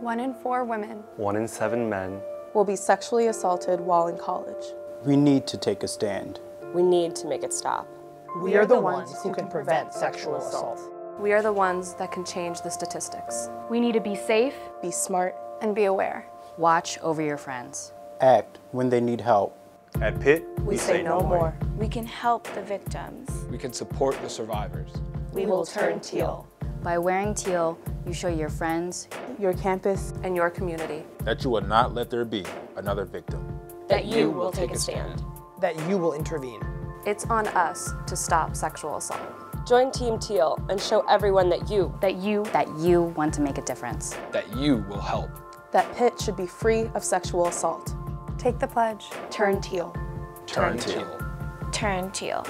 One in four women One in seven men will be sexually assaulted while in college. We need to take a stand. We need to make it stop. We are the ones who can prevent sexual assault. We are the ones that can change the statistics. We need to be safe, Be smart. and be aware. Watch over your friends. Act when they need help. At Pitt, We, say, no more. We can help the victims. We can support the survivors. We will turn teal. By wearing teal, you show your friends Your campus And your community. that you will not let there be another victim. That you will take a stand. That you will intervene. It's on us to stop sexual assault. Join Team Teal and show everyone that you, that you, that you want to make a difference. That you will help. that Pitt should be free of sexual assault. Take the pledge. Turn teal. Turn teal. Turn teal.